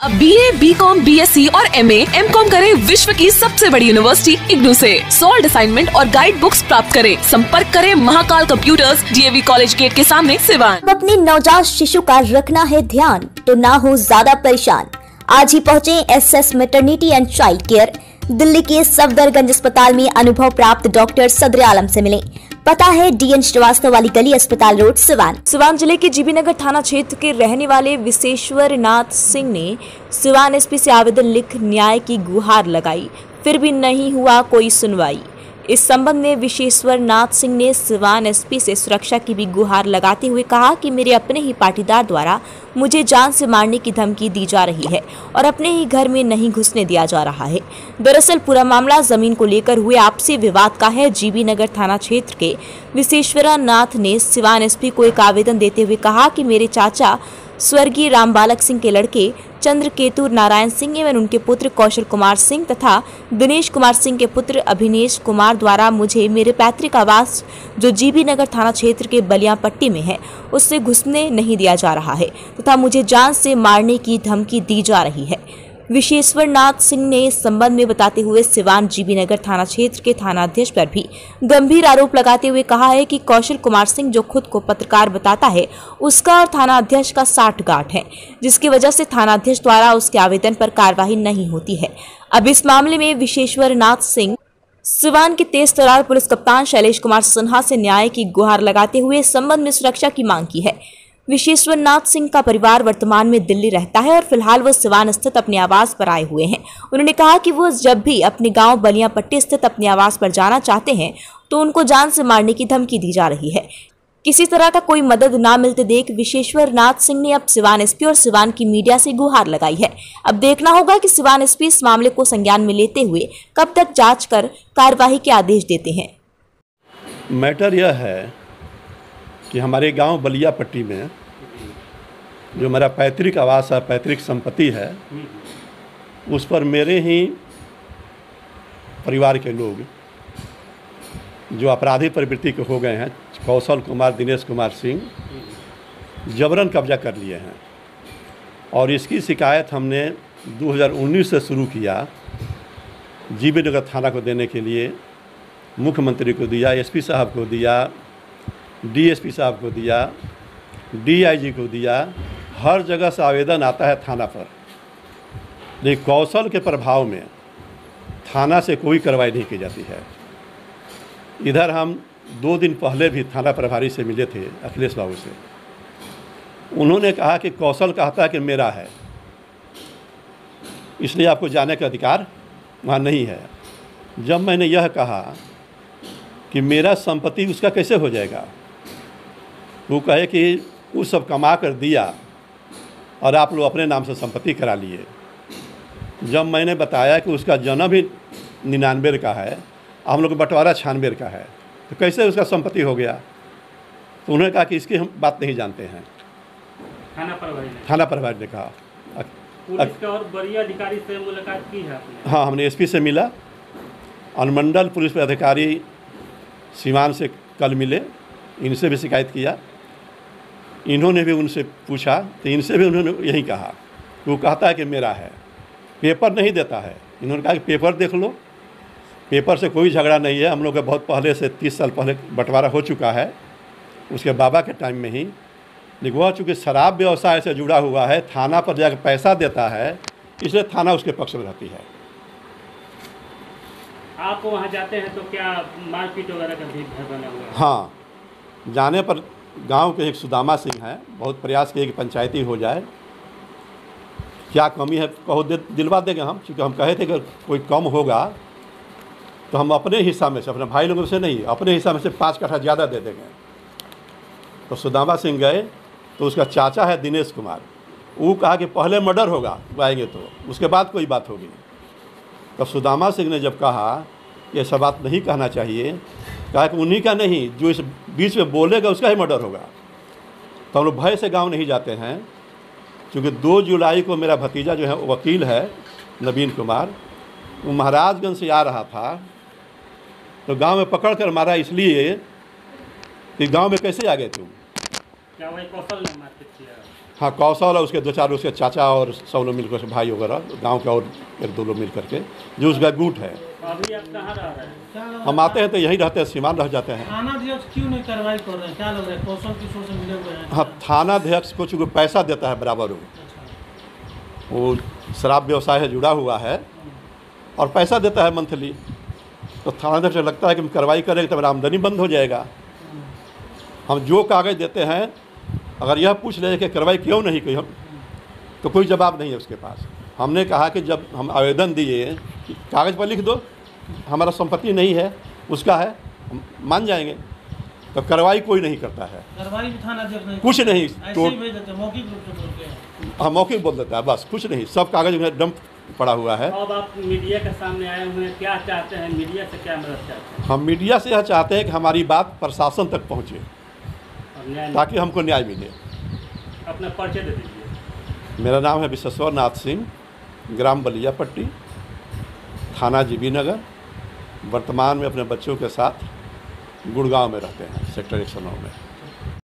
अब B A B com B S C और M A M com करे विश्व की सबसे बड़ी यूनिवर्सिटी इग्नू से। सॉल्ड असाइनमेंट और गाइड बुक्स प्राप्त करें। संपर्क करें Mahakal computers DAV college gate के सामने सिवान अब अपने नवजात शिशु का रखना है ध्यान तो ना हो ज़्यादा परेशान। आज ही पहुँचे S S maternity and child care Delhi के सफदरगंज अस्पताल में अनुभव प्राप्त डॉक्टर सदर आलम ऐसी मिले। पता है, डीएन श्रीवास्तव वाली गली अस्पताल रोड, सिवान। सिवान ज़िले के जीबी नगर थाना क्षेत्र के रहने वाले विशेश्वर नाथ सिंह ने सिवान एसपी से आवेदन लिख न्याय की गुहार लगाई। फिर भी नहीं हुआ कोई सुनवाई। इस संबंध में विशेश्वर नाथ सिंह ने सिवान एसपी से सुरक्षा की भी गुहार लगाते हुए कहा कि मेरे अपने ही पाटीदार द्वारा मुझे जान से मारने की धमकी दी जा रही है और अपने ही घर में नहीं घुसने दिया जा रहा है। दरअसल पूरा मामला ज़मीन को लेकर हुए आपसी विवाद का है। जीबी नगर थाना क्षेत्र के विशेश्वरा नाथ ने सिवान एसपी को एक आवेदन देते हुए कहा कि मेरे चाचा स्वर्गीय राम बालक सिंह के लड़के चंद्रकेतु नारायण सिंह एवं उनके पुत्र कौशल कुमार सिंह तथा दिनेश कुमार सिंह के पुत्र अभिनेश कुमार द्वारा मुझे मेरे पैतृक आवास, जो जीबी नगर थाना क्षेत्र के बलियापट्टी में है, उससे घुसने नहीं दिया जा रहा है तथा मुझे जान से मारने की धमकी दी जा रही है। विशेश्वर नाथ सिंह ने इस संबंध में बताते हुए सिवान जीबी नगर थाना क्षेत्र के थाना अध्यक्ष पर भी गंभीर आरोप लगाते हुए कहा है कि कौशल कुमार सिंह जो खुद को पत्रकार बताता है, उसका और थाना अध्यक्ष का साठ गांठ है, जिसकी वजह से थाना अध्यक्ष द्वारा उसके आवेदन पर कार्यवाही नहीं होती है। अब इस मामले में विशेश्वर नाथ सिंह, सिवान के तेज तरार पुलिस कप्तान शैलेश कुमार सिन्हा से न्याय की गुहार लगाते हुए संबंध में सुरक्षा की मांग की है। विशेश्वर नाथ सिंह का परिवार वर्तमान में दिल्ली रहता है और फ़िलहाल वो सिवान स्थित अपने आवास पर आए हुए हैं। उन्होंने कहा कि वो जब भी अपने गाँव बलिया पट्टी स्थित अपने आवास पर जाना चाहते हैं तो उनको जान से मारने की धमकी दी जा रही है। किसी तरह का कोई मदद ना मिलते देख विशेश्वर नाथ सिंह ने अब सिवान एसपी और सिवान की मीडिया से गुहार लगाई है। अब देखना होगा कि सिवान एसपी इस मामले को संज्ञान में लेते हुए कब तक जाँच कर कार्यवाही के आदेश देते हैं। मैटर यह है कि हमारे गाँव बलिया पट्टी में जो मेरा पैतृक आवास है, पैतृक संपत्ति है, उस पर मेरे ही परिवार के लोग जो अपराधी प्रवृत्ति के हो गए हैं, कौशल कुमार, दिनेश कुमार सिंह, जबरन कब्जा कर लिए हैं। और इसकी शिकायत हमने 2019 से शुरू किया जीबी नगर थाना को देने के लिए, मुख्यमंत्री को दिया, एसपी साहब को दिया डीएसपी साहब को दिया, डीआईजी को दिया, हर जगह से आवेदन आता है थाना पर। लेकिन कौशल के प्रभाव में थाना से कोई कार्रवाई नहीं की जाती है। इधर हम दो दिन पहले भी थाना प्रभारी से मिले थे, अखिलेश बाबू से। उन्होंने कहा कि कौशल कहता है कि मेरा है। इसलिए आपको जाने का अधिकार वहाँ नहीं है। जब मैंने यह कहा कि मेरा संपत्ति उसका कैसे हो जाएगा? वो कहे कि वो सब कमा कर दिया और आप लोग अपने नाम से संपत्ति करा लिए। जब मैंने बताया कि उसका जन्म ही निन्यानवे का है हम लोग बंटवारा छियानवे का है तो कैसे उसका संपत्ति हो गया? तो उन्होंने कहा कि इसकी हम बात नहीं जानते हैं। थाना प्रभारी ने। थाना प्रभारी ने कहा। पुलिस के और वरीय अधिकारी से मुलाकात की है हाँ हमने एसपी से मिला अनुमंडल पुलिस अधिकारी सीमान से कल मिले इनसे भी शिकायत किया। इन्होंने भी उनसे पूछा तो इनसे भी उन्होंने यही कहा। वो कहता है कि मेरा है। पेपर नहीं देता है। इन्होंने कहा कि पेपर देख लो। पेपर से कोई झगड़ा नहीं है। हम लोग का बहुत पहले से तीस साल पहले बंटवारा हो चुका है। उसके बाबा के टाइम में ही। लेकिन वह चूँकि शराब व्यवसाय से जुड़ा हुआ है थाना पर जाकर पैसा देता है इसलिए थाना उसके पक्ष में रहती है। आप वहाँ जाते हैं तो क्या मारपीट वगैरह का भी घर बना हुआ है? हाँ। जाने पर गाँव के एक सुदामा सिंह हैं, बहुत प्रयास किए कि पंचायती हो जाए। क्या कमी है, कहो, दे, दिलवा देंगे हम, क्योंकि हम कहे थे कि कोई कम होगा तो हम अपने हिस्सा में से, अपने भाई लोगों से नहीं, अपने हिस्सा में से पाँच कट्ठा ज़्यादा दे देंगे। तो सुदामा सिंह गए तो उसका चाचा है दिनेश कुमार। वो कहा कि पहले मर्डर होगा आएँगे तो उसके बाद कोई बात होगी। तो सुदामा सिंह ने जब कहा कि ऐसा बात नहीं कहना चाहिए कहा कि उन्हीं का नहीं, जो इस बीच में बोलेगा उसका ही मर्डर होगा। तो हम लोग भय से गाँव नहीं जाते हैं, क्योंकि दो जुलाई को मेरा भतीजा जो है वकील है, नवीन कुमार। वो महाराजगंज से आ रहा था तो गाँव में पकड़ कर मारा इसलिए कि गाँव में कैसे आ गए तुम? क्या वही कौशल ने मारपीट किया? हाँ कौशल और उसके दो चार उसके चाचा और सब लोग मिलकर भाई वगैरह गाँव के और एक दो लोग मिल करके जो उसका गुट है। अभी आप कहाँ रह रहे हैं? हम आते हैं तो यहीं रहते हैं सीमान रह जाते हैं। थाना क्यों नहीं कार्रवाई कर रहे हैं? क्या लग रहा है? कौशल किशोर से मिले हुए हैं? हाँ थाना अध्यक्ष को चूँकि पैसा देता है बराबर वो। वो शराब व्यवसाय से जुड़ा हुआ है और पैसा देता है मंथली। तो थाना अध्यक्ष लगता है कि हम कार्रवाई करेंगे तो मेरा आमदनी बंद हो जाएगा। हम जो कागज़ देते हैं अगर यह पूछ ले कि कार्रवाई क्यों नहीं की हम तो कोई जवाब नहीं है उसके पास। हमने कहा कि जब हम आवेदन दिए कि कागज़ पर लिख दो हमारा संपत्ति नहीं है उसका है हम मान जाएँगे। तो कार्रवाई कोई नहीं करता है। कार्रवाई भी थाना अध्यक्ष नहीं। कुछ नहीं तो ही हैं, मौखिक रूप से बोलते मौखिक बोल देता है बस कुछ नहीं सब कागज़ में डंप पड़ा हुआ है। अब आप मीडिया के सामने आए हुए हैं क्या चाहते हैं मीडिया से क्या मदद चाहते हैं? हम मीडिया से यह चाहते हैं कि हमारी बात प्रशासन तक पहुँचे। ताकि हमको न्याय मिले। अपना परिचय दे दीजिए। मेरा नाम है विश्वेश्वर नाथ सिंह ग्राम बलियापट्टी थाना जीबी नगर। वर्तमान में अपने बच्चों के साथ गुड़गांव में रहते हैं सेक्टर एक सौ नौ में।